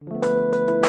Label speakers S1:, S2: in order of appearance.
S1: Música